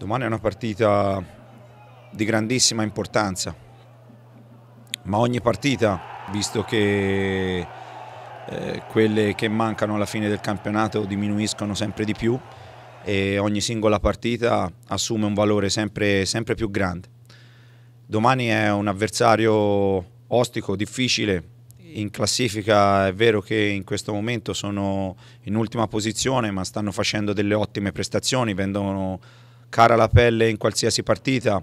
Domani è una partita di grandissima importanza, ma ogni partita, visto che eh, quelle che mancano alla fine del campionato diminuiscono sempre di più e ogni singola partita assume un valore sempre, sempre più grande. Domani è un avversario ostico, difficile, in classifica è vero che in questo momento sono in ultima posizione ma stanno facendo delle ottime prestazioni, vendono cara la pelle in qualsiasi partita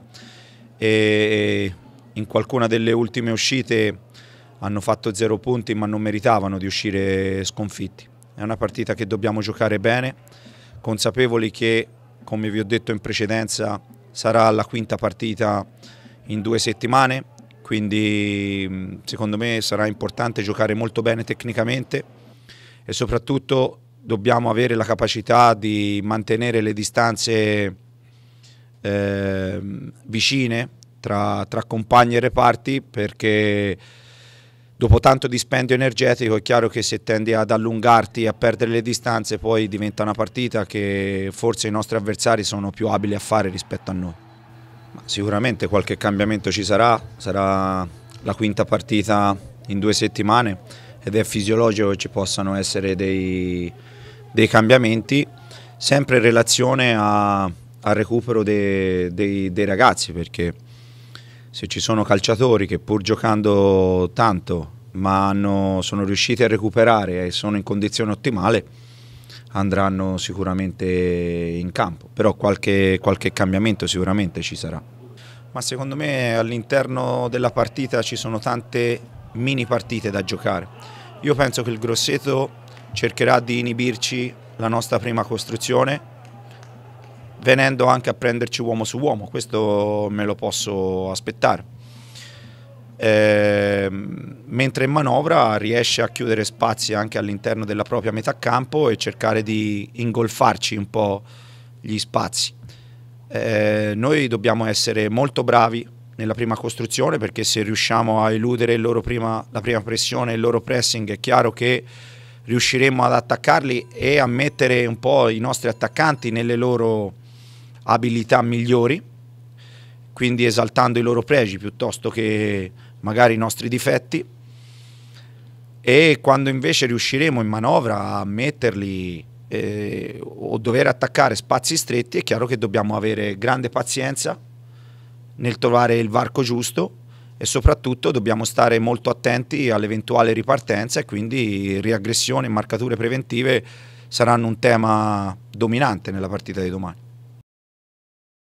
e in qualcuna delle ultime uscite hanno fatto zero punti ma non meritavano di uscire sconfitti. È una partita che dobbiamo giocare bene, consapevoli che, come vi ho detto in precedenza, sarà la quinta partita in due settimane, quindi secondo me sarà importante giocare molto bene tecnicamente e soprattutto dobbiamo avere la capacità di mantenere le distanze eh, vicine tra, tra compagni e reparti perché dopo tanto dispendio energetico è chiaro che se tendi ad allungarti e a perdere le distanze poi diventa una partita che forse i nostri avversari sono più abili a fare rispetto a noi. Ma sicuramente qualche cambiamento ci sarà, sarà la quinta partita in due settimane ed è fisiologico che ci possano essere dei, dei cambiamenti sempre in relazione a al recupero dei, dei, dei ragazzi perché se ci sono calciatori che pur giocando tanto ma hanno, sono riusciti a recuperare e sono in condizione ottimale andranno sicuramente in campo. Però qualche, qualche cambiamento sicuramente ci sarà. Ma secondo me all'interno della partita ci sono tante mini partite da giocare. Io penso che il Grosseto cercherà di inibirci la nostra prima costruzione venendo anche a prenderci uomo su uomo, questo me lo posso aspettare. Eh, mentre in manovra riesce a chiudere spazi anche all'interno della propria metà campo e cercare di ingolfarci un po' gli spazi. Eh, noi dobbiamo essere molto bravi nella prima costruzione perché se riusciamo a eludere prima, la prima pressione e il loro pressing è chiaro che riusciremo ad attaccarli e a mettere un po' i nostri attaccanti nelle loro abilità migliori, quindi esaltando i loro pregi piuttosto che magari i nostri difetti e quando invece riusciremo in manovra a metterli eh, o dover attaccare spazi stretti è chiaro che dobbiamo avere grande pazienza nel trovare il varco giusto e soprattutto dobbiamo stare molto attenti all'eventuale ripartenza e quindi riaggressione e marcature preventive saranno un tema dominante nella partita di domani.